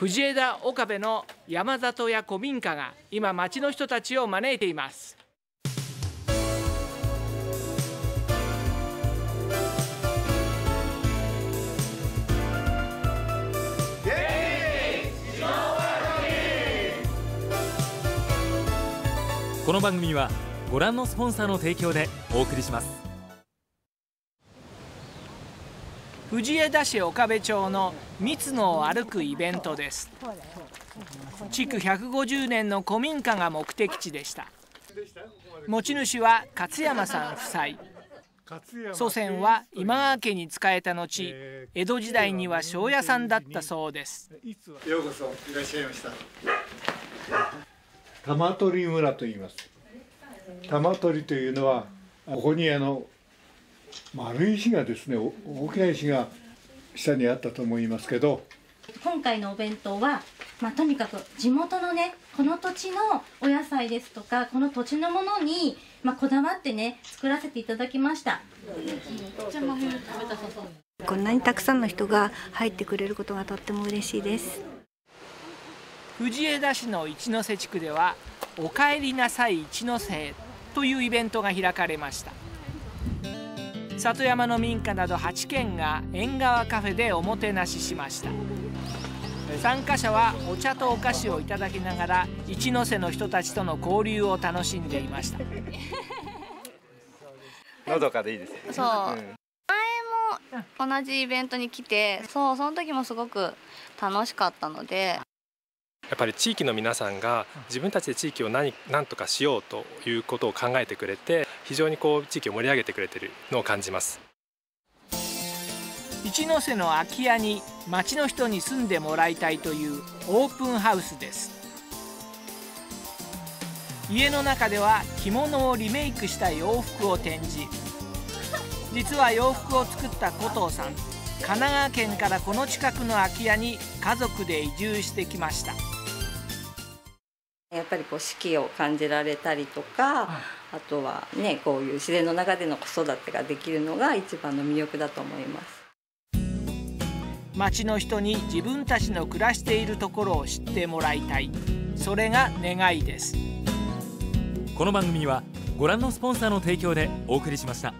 藤枝岡部の山里や古民家が今町の人たちを招いています。この番組はご覧のスポンサーの提供でお送りします。藤枝市岡部町の密野を歩くイベントです。築150年の古民家が目的地でした。持ち主は勝山さん夫妻。祖先は今川家に仕えた後江戸時代には庄屋さんだったそうです。ようこそいらっしゃいました。玉取村と言います。玉取というのはここにあの丸い石がですね大きな石が下にあったと思いますけど。今回のお弁当は、まあ、とにかく地元のねこの土地のお野菜ですとかこの土地のものに、まあ、こだわってね作らせていただきました。こんなにたくさんの人が入ってくれることがとっても嬉しいです。藤枝市の一ノ瀬地区では「おかえりなさい一ノ瀬」というイベントが開かれました里山の民家など8軒が縁側カフェでおもてなししました。参加者はお茶とお菓子をいただきながら一ノ瀬の人たちとの交流を楽しんでいました。のどかでいいですねそう、うん、前も同じイベントに来てそうその時もすごく楽しかったのでやっぱり地域の皆さんが自分たちで地域を何何とかしようということを考えてくれて非常にこう地域を盛り上げてくれているのを感じます。一ノ瀬の空き家に町の人に住んでもらいたいというオープンハウスです。家の中では着物をリメイクした洋服を展示。実は洋服を作った古藤さん神奈川県からこの近くの空き家に家族で移住してきましたやっぱりこう四季を感じられたりとか、あとはねこういう自然の中での子育てができるのが一番の魅力だと思います。町の人に自分たちの暮らしているところを知ってもらいたい。それが願いです。この番組はご覧のスポンサーの提供でお送りしました。